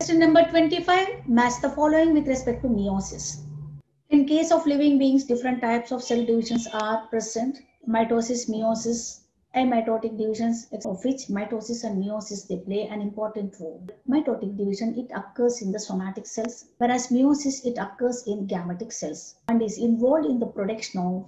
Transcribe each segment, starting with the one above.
Question number 25. Match the following with respect to meiosis. In case of living beings, different types of cell divisions are present. Mitosis, meiosis, amitotic divisions, of which mitosis and meiosis, they play an important role. Mitotic division, it occurs in the somatic cells, whereas meiosis, it occurs in gametic cells and is involved in the production of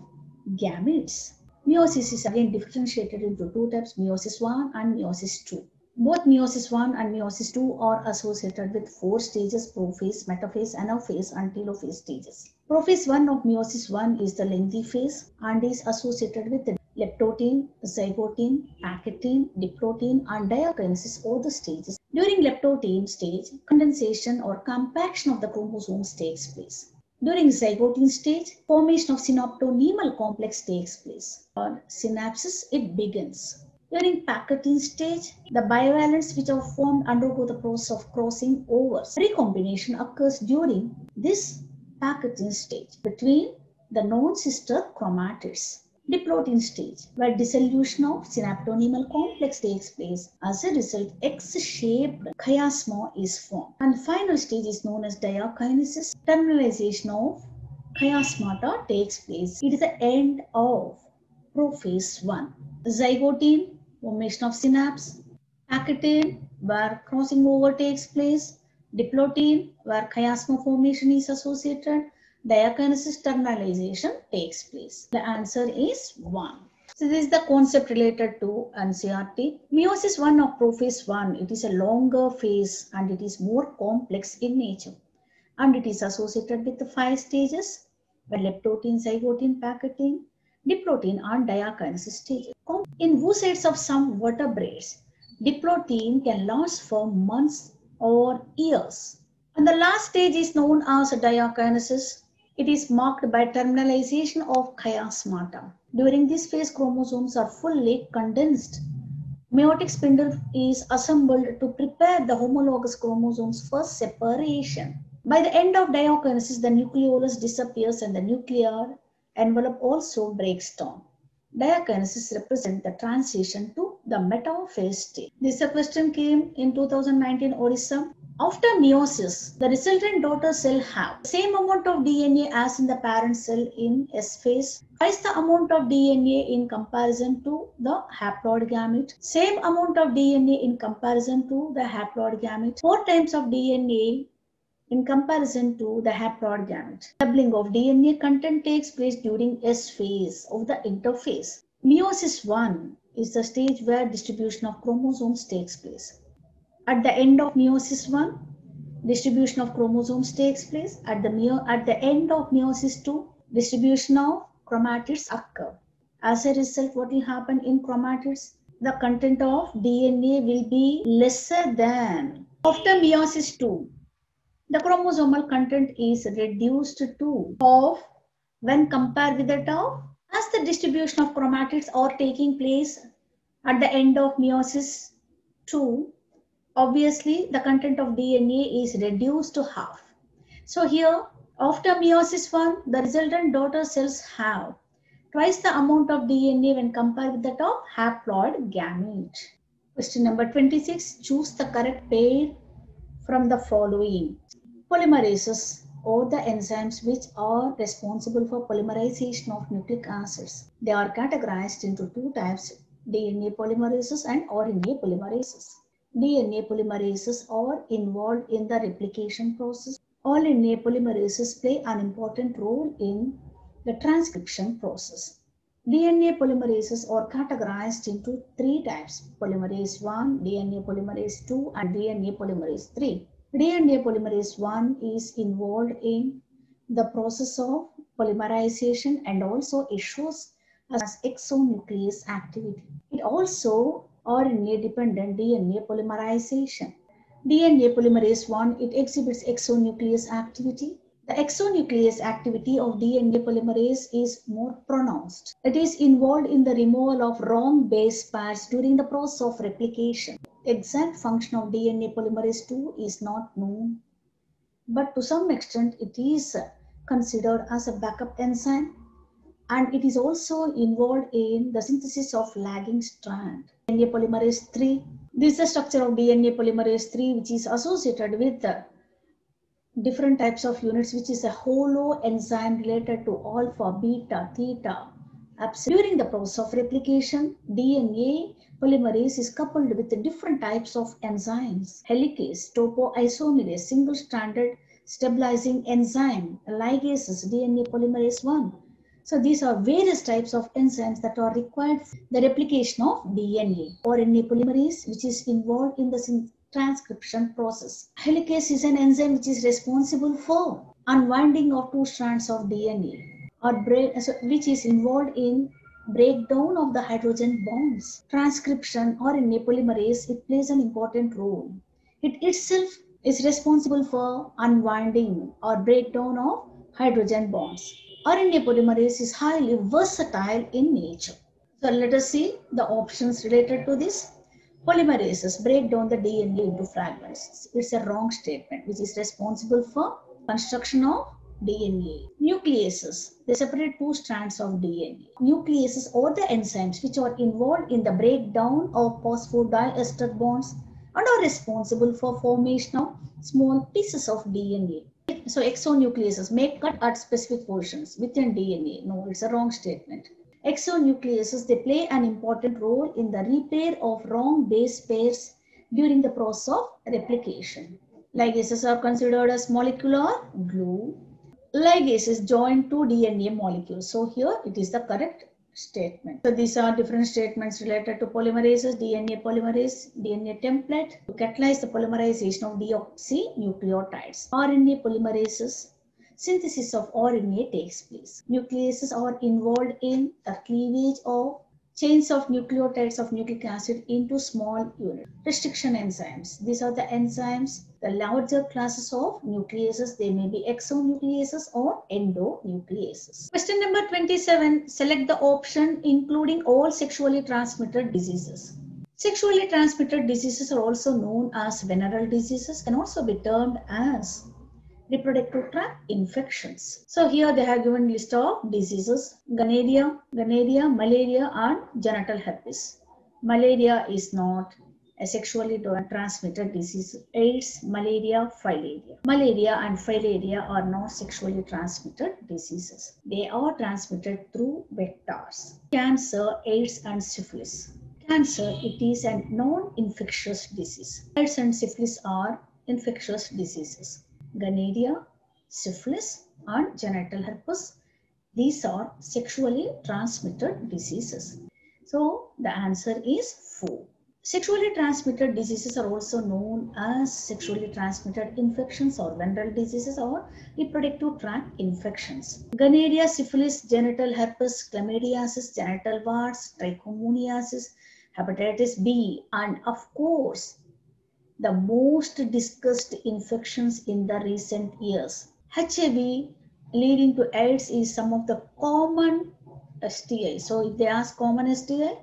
gametes. Meiosis is again differentiated into two types, meiosis 1 and meiosis 2. Both meiosis 1 and meiosis 2 are associated with four stages, prophase, metaphase, anaphase and telophase stages. Prophase 1 of meiosis 1 is the lengthy phase and is associated with leptotene, zygotene, pachytene, diplotene and diakinesis all the stages. During leptotene stage, condensation or compaction of the chromosomes takes place. During zygotene stage, formation of synaptonemal complex takes place. Or synapses, it begins. During Pachytene stage, the bivalents which are formed undergo the process of crossing over. Recombination occurs during this Pachytene stage between the non-sister chromatids. Diplotene stage, where dissolution of synaptonemal complex takes place. As a result, X-shaped chiasma is formed. And final stage is known as diakinesis. Terminalization of chiasmata takes place. It is the end of prophase 1. Zygotene, formation of synapse. Pachytene, where crossing over takes place. Diplotene, where chiasma formation is associated diakinesis terminalization takes place? The answer is 1. So this is the concept related to NCERT. Meiosis 1 of prophase 1, it is a longer phase and it is more complex in nature. And it is associated with the five stages, the leptotene, zygotene, Pachytene, diplotene and diakinesis stages. In oocytes of some vertebrates, diplotene can last for months or years. And the last stage is known as diakinesis it is marked by terminalization of chiasmata. During this phase, chromosomes are fully condensed. Meiotic spindle is assembled to prepare the homologous chromosomes for separation. By the end of diakinesis, the nucleolus disappears and the nuclear envelope also breaks down. Diakinesis represent the transition to the metaphase stage. This question came in 2019 Odisha. After meiosis, the resultant daughter cell have the same amount of DNA as in the parent cell in S phase, twice the amount of DNA in comparison to the haploid gamete, same amount of DNA in comparison to the haploid gamete, four times of DNA in comparison to the haploid gamete. Doubling of DNA content takes place during S phase of the interphase. Meiosis 1 is the stage where distribution of chromosomes takes place. At the end of meiosis 1, distribution of chromosomes takes place. At the, at the end of meiosis 2, distribution of chromatids occur. As a result, what will happen in chromatids? The content of DNA will be lesser than. After meiosis 2, the chromosomal content is reduced to of when compared with that of as the distribution of chromatids are taking place at the end of meiosis 2 obviously the content of DNA is reduced to half. So here, after meiosis 1, the resultant daughter cells have twice the amount of DNA when compared with that of haploid gamete. Question number 26, choose the correct pair from the following. Polymerases or the enzymes which are responsible for polymerization of nucleic acids. They are categorized into two types, DNA polymerases and RNA polymerases. DNA polymerases are involved in the replication process. RNA polymerases play an important role in the transcription process. DNA polymerases are categorized into three types, polymerase 1, DNA polymerase 2 and DNA polymerase 3. DNA polymerase 1 is involved in the process of polymerization and also it shows as exonuclease activity. It also RNA dependent DNA polymerization. DNA polymerase 1, it exhibits exonuclease activity. The exonuclease activity of DNA polymerase is more pronounced. It is involved in the removal of wrong base pairs during the process of replication. Exact function of DNA polymerase 2 is not known, but to some extent it is considered as a backup enzyme and it is also involved in the synthesis of lagging strand. DNA polymerase 3. This is the structure of DNA polymerase 3 which is associated with different types of units which is a holo enzyme related to alpha, beta, theta. During the process of replication, DNA polymerase is coupled with the different types of enzymes. Helicase, topoisomerase, single-stranded stabilizing enzyme, ligases, DNA polymerase 1. So these are various types of enzymes that are required for the replication of DNA. Or RNA polymerase, which is involved in the transcription process. Helicase is an enzyme which is responsible for unwinding of two strands of DNA or break, which is involved in breakdown of the hydrogen bonds. Transcription RNA polymerase, it plays an important role. It itself is responsible for unwinding or breakdown of hydrogen bonds. RNA polymerase is highly versatile in nature. So let us see the options related to this. Polymerases break down the DNA into fragments. It's a wrong statement which is responsible for construction of DNA. Nucleases, they separate two strands of DNA. Nucleases are the enzymes which are involved in the breakdown of phosphodiester bonds and are responsible for formation of small pieces of DNA. So exonucleases may cut at specific portions within DNA. No, it's a wrong statement. Exonucleases, they play an important role in the repair of wrong base pairs during the process of replication. Ligases are considered as molecular glue. Ligases join two DNA molecules. So here it is the correct statement. So these are different statements related to polymerases, DNA polymerase, DNA template to catalyze the polymerization of deoxynucleotides. RNA polymerases, synthesis of RNA takes place. Nucleases are involved in the cleavage of chains of nucleotides of nucleic acid into small units. Restriction enzymes. These are the enzymes, the larger classes of nucleases. They may be exonucleases or endonucleases. Question number 27. Select the option including all sexually transmitted diseases. Sexually transmitted diseases are also known as venereal diseases, can also be termed as reproductive tract infections. So here they have given list of diseases, gonorrhea, gonorrhea, malaria and genital herpes. Malaria is not a sexually transmitted disease. AIDS, malaria, filaria. Malaria and filaria are not sexually transmitted diseases. They are transmitted through vectors. Cancer, AIDS and syphilis. Cancer, it is a non-infectious disease. AIDS and syphilis are infectious diseases gonorrhea, syphilis, and genital herpes. These are sexually transmitted diseases. So the answer is 4. Sexually transmitted diseases are also known as sexually transmitted infections or venereal diseases or reproductive tract infections. Gonorrhea, syphilis, genital herpes, chlamydiasis, genital warts, trichomoniasis, hepatitis B, and of course, the most discussed infections in the recent years. HIV leading to AIDS is some of the common STI. So if they ask common STI,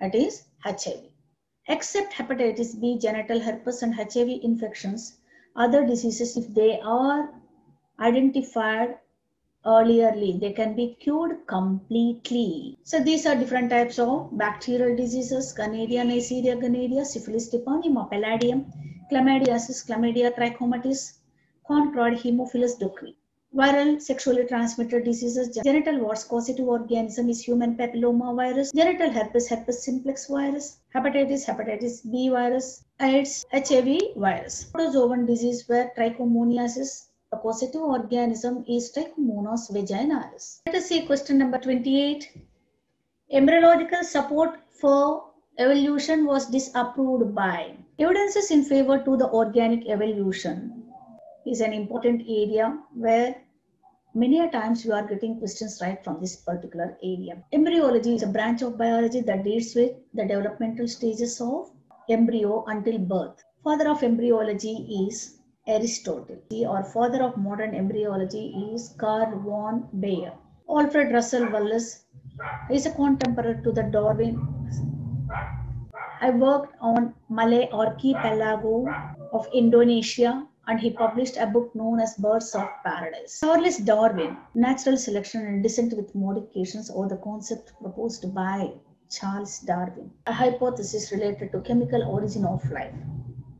that is HIV. Except hepatitis B, genital herpes and HIV infections, other diseases, if they are identified earlierly, they can be cured completely. So these are different types of bacterial diseases, gonorrhea, Neisseria gonorrhea, syphilis Treponema, pallidum, chlamydiasis, chlamydia trachomatis, chancroid, hemophilus ducreyi. Viral sexually transmitted diseases, genital warts, causative organism is human papilloma virus, genital herpes, herpes simplex virus, hepatitis, hepatitis B virus, AIDS, HIV virus. Protozoan disease where trichomoniasis, a positive organism is Trichomonas vaginalis. Let us see question number 28. Embryological support for evolution was disapproved by. Evidences in favor to the organic evolution is an important area where many a times you are getting questions right from this particular area. Embryology is a branch of biology that deals with the developmental stages of embryo until birth. Father of embryology is Aristotle. Or father of modern embryology is Carl von Baer. Alfred Russel Wallace is a contemporary to the Darwin. I worked on Malay archipelago of Indonesia and he published a book known as Birds of Paradise. Charles Darwin, Natural Selection and Descent with Modifications, or the concept proposed by Charles Darwin, a hypothesis related to chemical origin of life.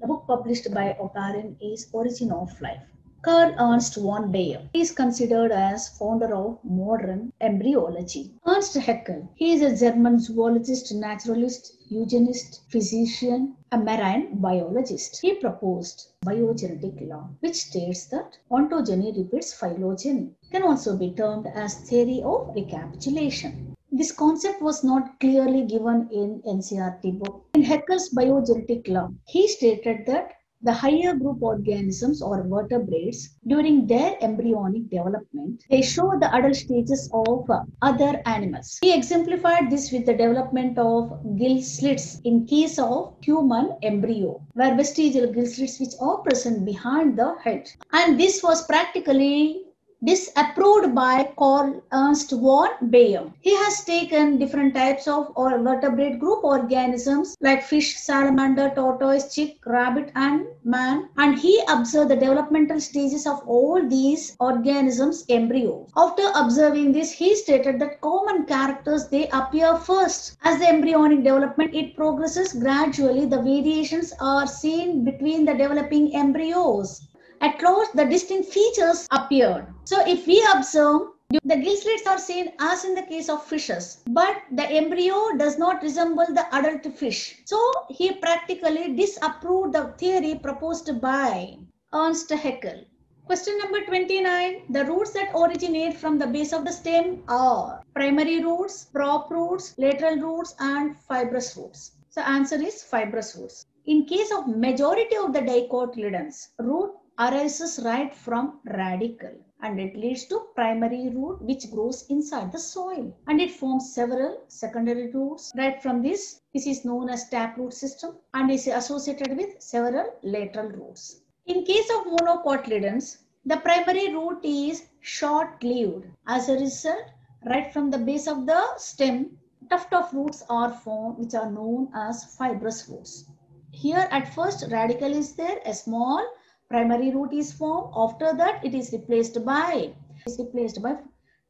The book published by Oparin is Origin of Life. Carl Ernst von Baer. He is considered as founder of modern embryology. Ernst Haeckel. He is a German zoologist, naturalist, eugenist, physician, a marine biologist. He proposed biogenetic law, which states that ontogeny repeats phylogeny. Can also be termed as theory of recapitulation. This concept was not clearly given in NCERT book. In Haeckel's biogenetic law, he stated that the higher group organisms or vertebrates during their embryonic development they show the adult stages of other animals he exemplified this with the development of gill slits in case of human embryo where vestigial gill slits which are present behind the head and this was practically disapproved by Carl Ernst von Baer. He has taken different types of or vertebrate group organisms like fish, salamander, tortoise, chick, rabbit and man and he observed the developmental stages of all these organisms embryo. After observing this, he stated that common characters they appear first. As the embryonic development it progresses gradually, the variations are seen between the developing embryos at close the distinct features appeared. So if we observe the gill slits are seen as in the case of fishes, but the embryo does not resemble the adult fish. So he practically disapproved the theory proposed by Ernst Haeckel. Question number 29. The roots that originate from the base of the stem are primary roots, prop roots, lateral roots and fibrous roots. So answer is fibrous roots. In case of majority of the dicotyledons, root arises right from radicle and it leads to primary root which grows inside the soil and it forms several secondary roots. Right from this this is known as taproot system and is associated with several lateral roots. In case of monocotyledons the primary root is short lived as a result right from the base of the stem tuft of roots are formed which are known as fibrous roots. Here at first radicle is there a small primary root is formed. After that, it is replaced by is replaced by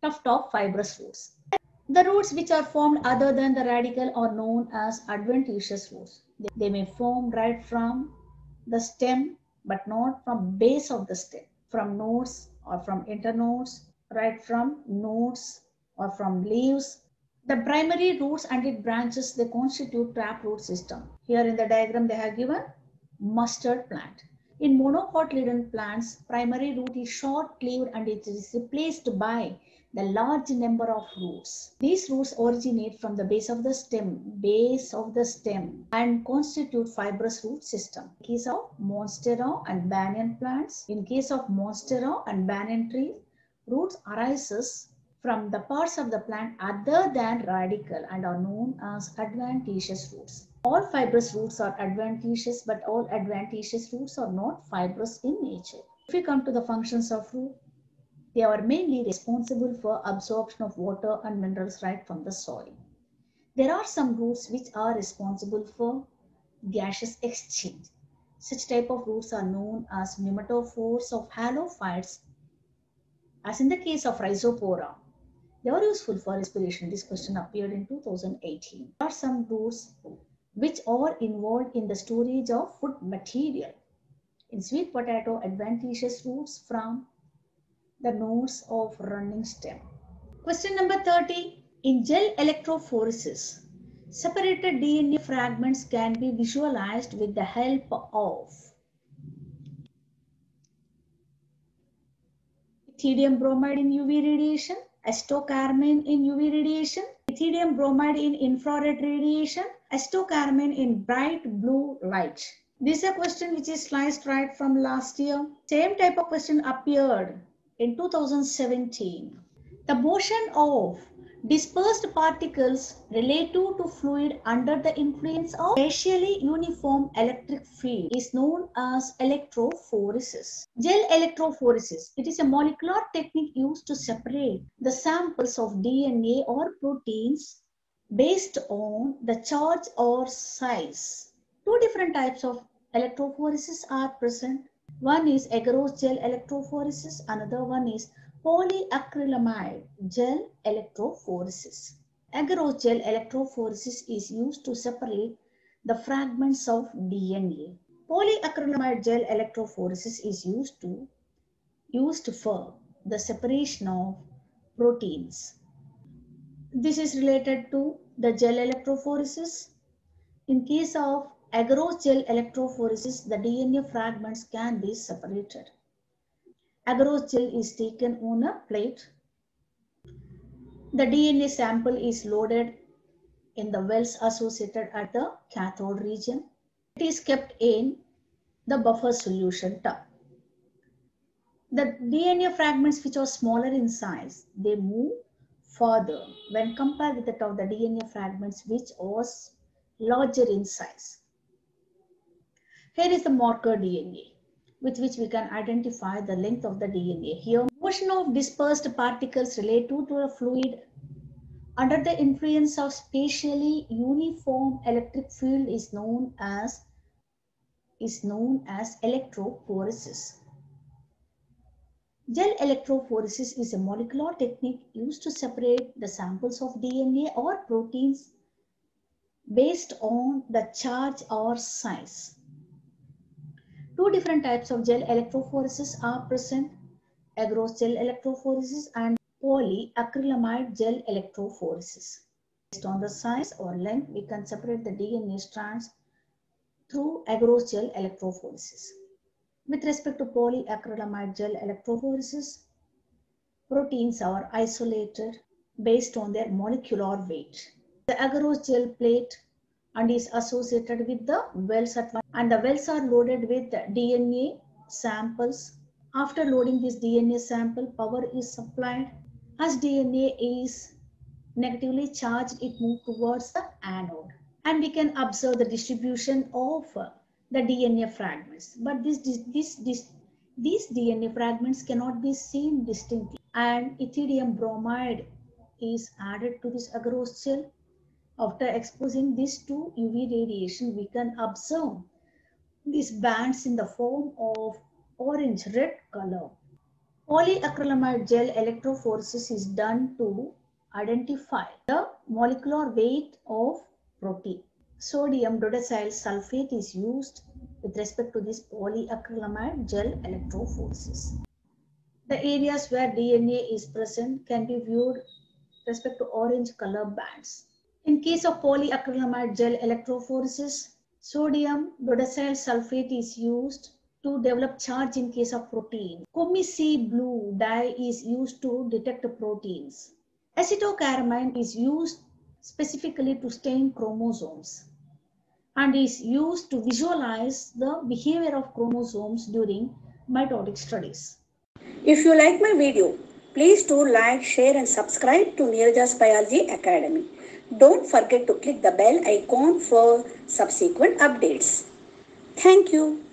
tuft of fibrous roots. The roots which are formed other than the radicle are known as adventitious roots. They, they may form right from the stem, but not from base of the stem, from nodes or from internodes, right from nodes or from leaves. The primary roots and its branches, they constitute taproot system. Here in the diagram, they have given mustard plant. In monocotyledon plants, primary root is short-lived and it is replaced by the large number of roots. These roots originate from the base of the stem, base of the stem and constitute fibrous root system. In case of monstera and banyan plants, in case of monstera and banyan tree, roots arises from the parts of the plant other than radicle and are known as adventitious roots. All fibrous roots are adventitious, but all adventitious roots are not fibrous in nature. If we come to the functions of root, they are mainly responsible for absorption of water and minerals right from the soil. There are some roots which are responsible for gaseous exchange. Such type of roots are known as pneumatophores of halophytes, as in the case of Rhizophora. They are useful for respiration. This question appeared in 2018. There are some roots which are involved in the storage of food material. In sweet potato, adventitious roots from the nodes of running stem. Question number 30. In gel electrophoresis, separated DNA fragments can be visualized with the help of ethidium bromide in UV radiation, acetocarmine in UV radiation, ethidium bromide in infrared radiation, acetocarmine in bright blue light. This is a question which is sliced right from last year. Same type of question appeared in 2017. The motion of dispersed particles relative to fluid under the influence of spatially uniform electric field is known as electrophoresis. Gel electrophoresis. It is a molecular technique used to separate the samples of DNA or proteins based on the charge or size. Two different types of electrophoresis are present. One is agarose gel electrophoresis, another one is polyacrylamide gel electrophoresis. Agarose gel electrophoresis is used to separate the fragments of DNA. Polyacrylamide gel electrophoresis is used to used for the separation of proteins. This is related to the gel electrophoresis. In case of agarose gel electrophoresis, the DNA fragments can be separated. Agarose gel is taken on a plate. The DNA sample is loaded in the wells associated at the cathode region. It is kept in the buffer solution tub. The DNA fragments which are smaller in size, they move further when compared with the, the DNA fragments which was larger in size. Here is the marker DNA with which we can identify the length of the DNA. Here, motion of dispersed particles related to a fluid under the influence of spatially uniform electric field is known as is known as electrophoresis. Gel electrophoresis is a molecular technique used to separate the samples of DNA or proteins based on the charge or size. Two different types of gel electrophoresis are present, agarose gel electrophoresis and polyacrylamide gel electrophoresis. Based on the size or length, we can separate the DNA strands through agarose gel electrophoresis. With respect to polyacrylamide gel electrophoresis, proteins are isolated based on their molecular weight. The agarose gel plate and is associated with the wells at one and the wells are loaded with DNA samples. After loading this DNA sample, power is supplied. As DNA is negatively charged, it moves towards the anode. And we can observe the distribution of the DNA fragments. But this, this, this, these DNA fragments cannot be seen distinctly. And ethidium bromide is added to this agarose gel. After exposing this to UV radiation, we can observe these bands in the form of orange-red color. Polyacrylamide gel electrophoresis is done to identify the molecular weight of protein. Sodium dodecyl sulfate is used with respect to this polyacrylamide gel electrophoresis. The areas where DNA is present can be viewed with respect to orange color bands. In case of polyacrylamide gel electrophoresis, sodium dodecyl sulfate is used to develop charge in case of protein. Coomassie blue dye is used to detect proteins. Acetocarmine is used specifically to stain chromosomes and is used to visualize the behavior of chromosomes during mitotic studies. If you like my video, please do like, share and subscribe to Neeraja's Biology Academy. Don't forget to click the bell icon for subsequent updates. Thank you.